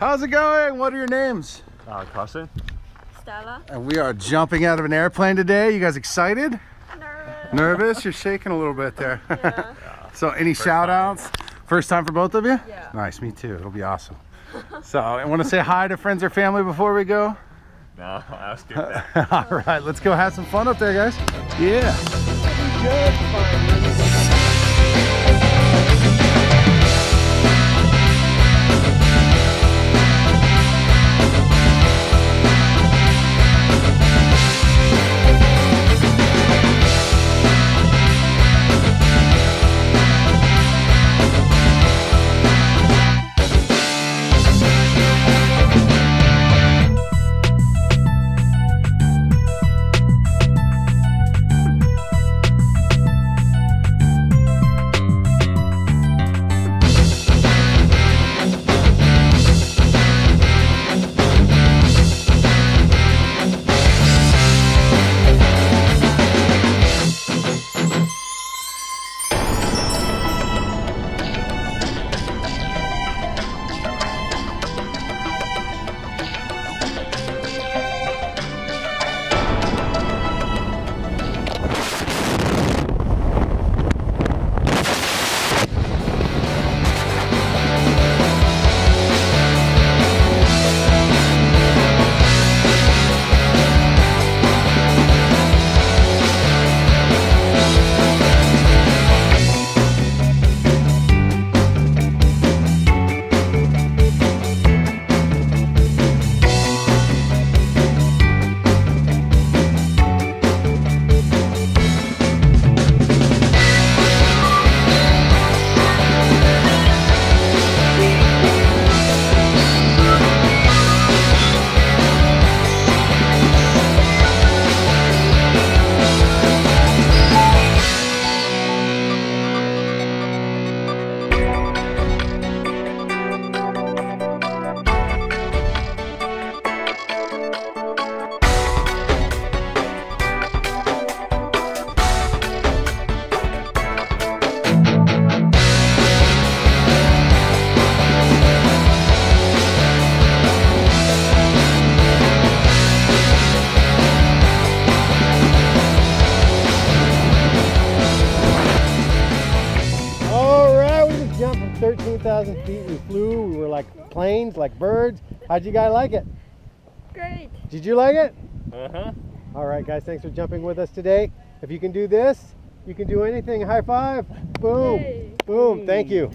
How's it going? What are your names? Uh, Carson. Stella. And we are jumping out of an airplane today. You guys excited? Nervous. Nervous? You're shaking a little bit there. Yeah. so any shout outs? First time for both of you? Yeah. Nice, me too. It'll be awesome. so I want to say hi to friends or family before we go. No, I'll skip that. All right, let's go have some fun up there, guys. Yeah. 13,000 feet. We flew. We were like planes, like birds. How'd you guys like it? Great. Did you like it? Uh-huh. All right, guys, thanks for jumping with us today. If you can do this, you can do anything. High five. Boom. Yay. Boom. Thank you.